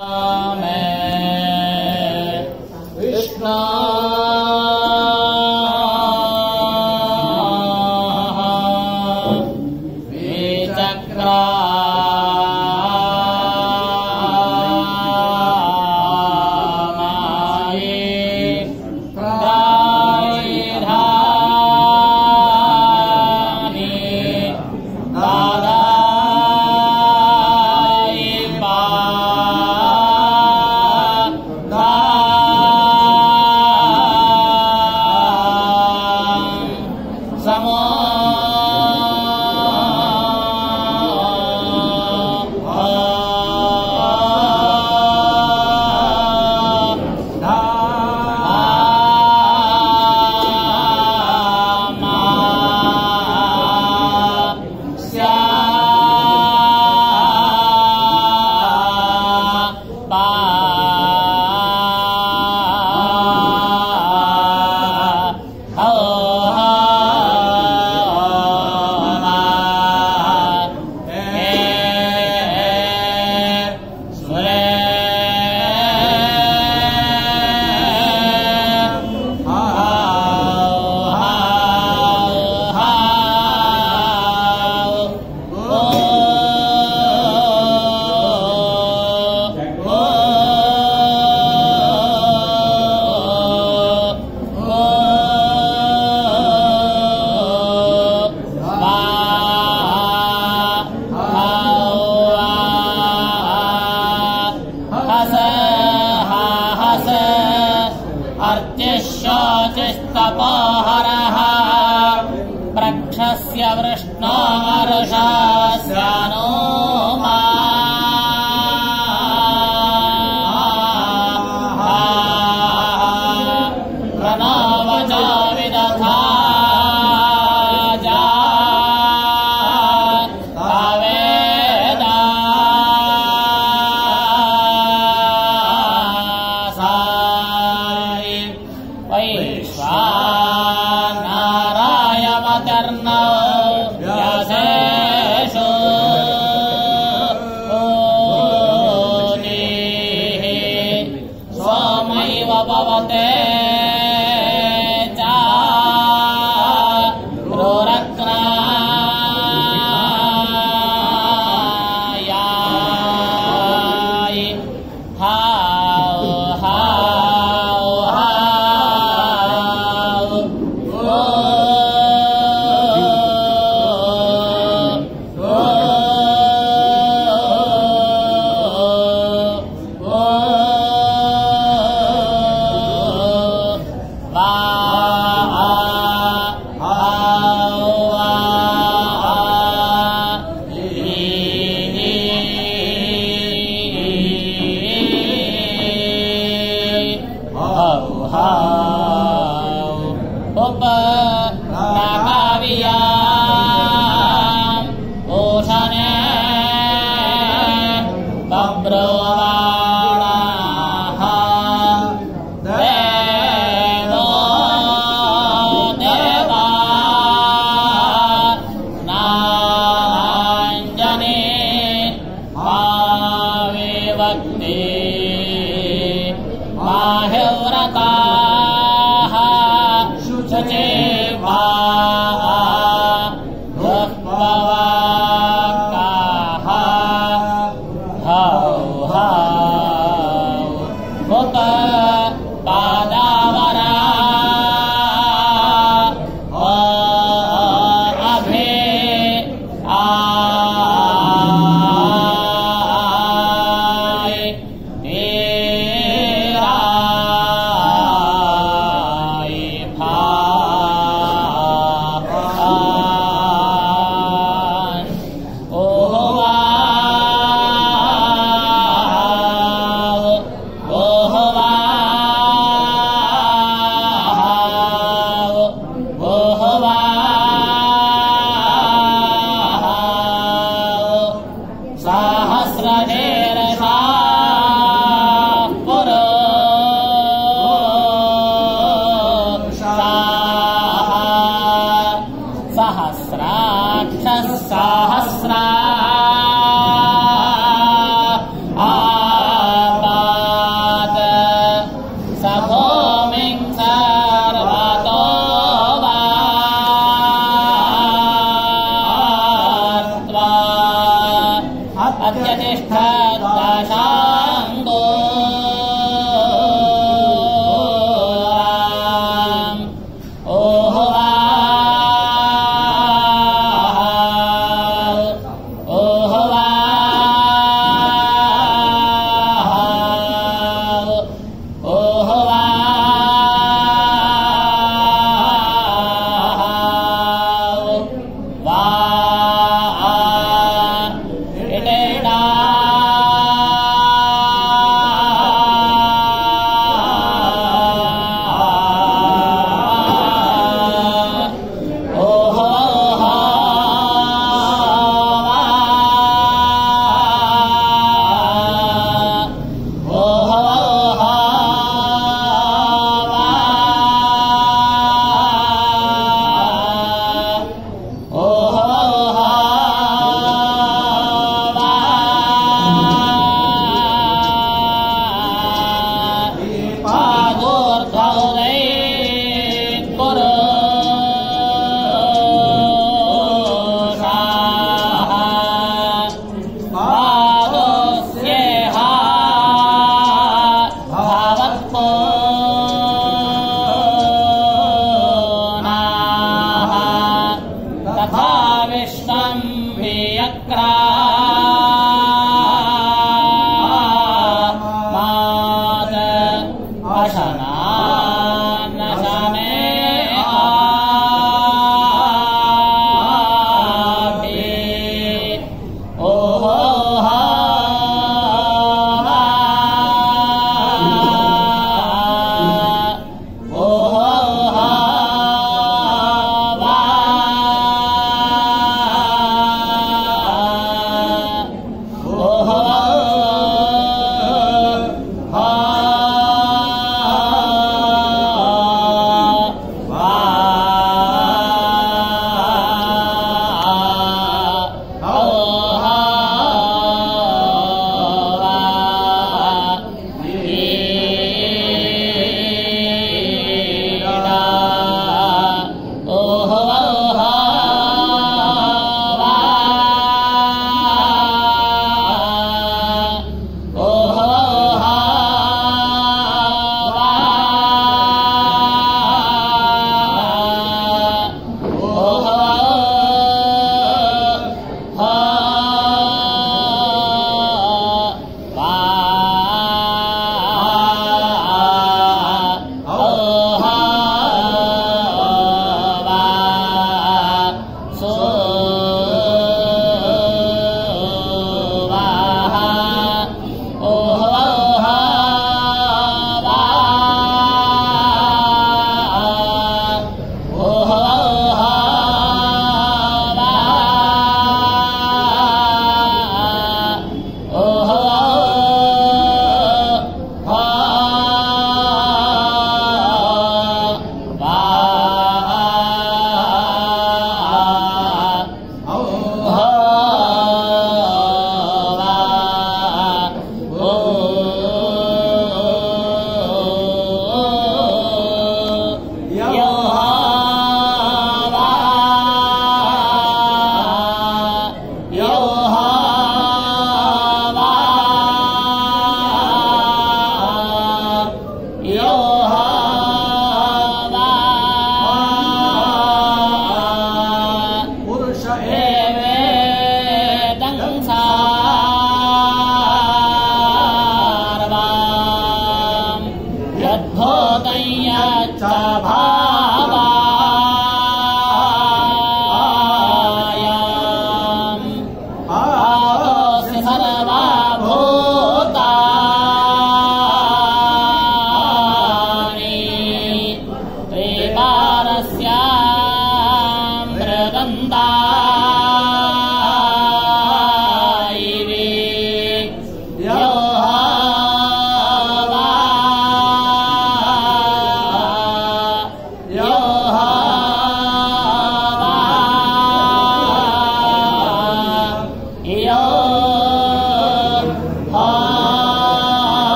Uh... पापा 哦。我操你 श्रेष्ठा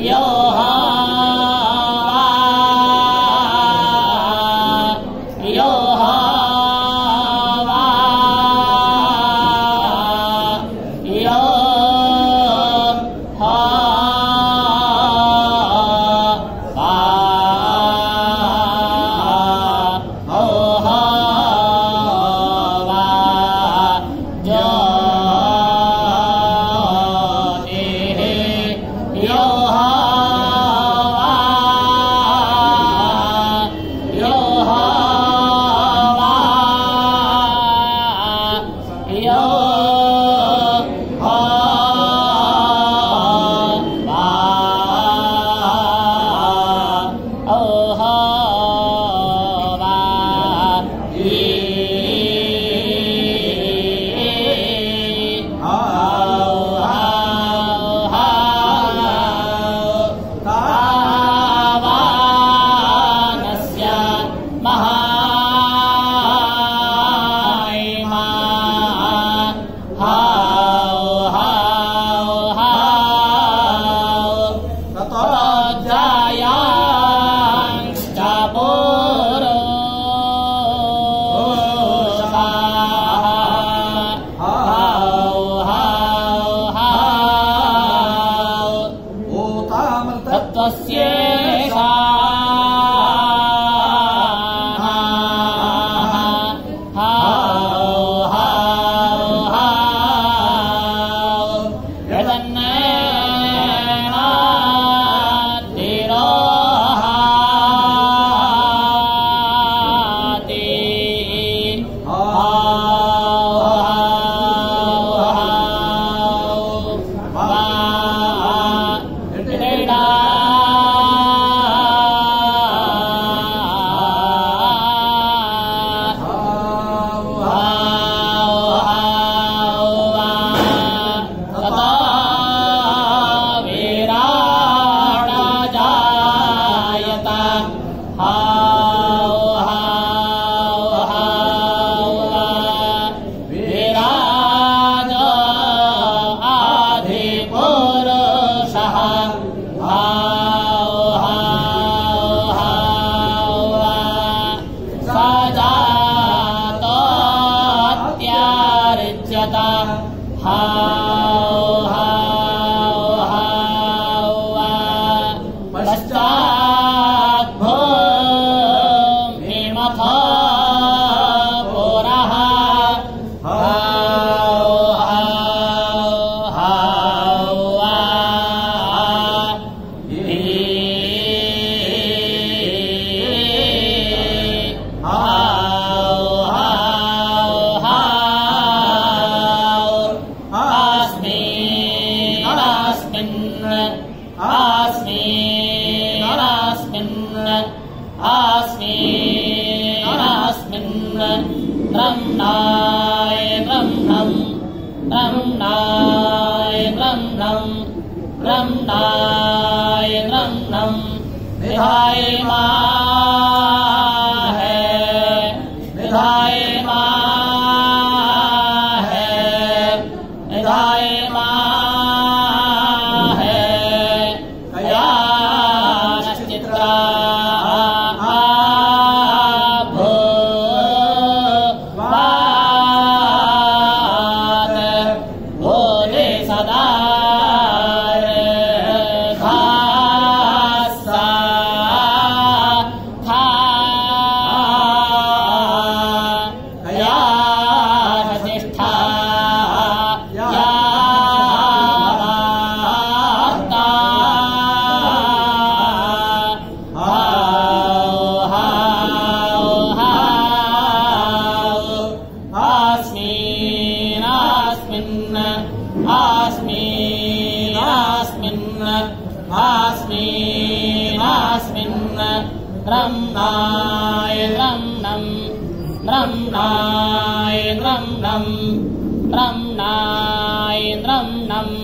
没有 Amen. Ah. Ram Đài Ram Ram Ram Đài Ram Ram thay Ma य रम्णम्णाय रम्णम् रम्णाय रम्नम्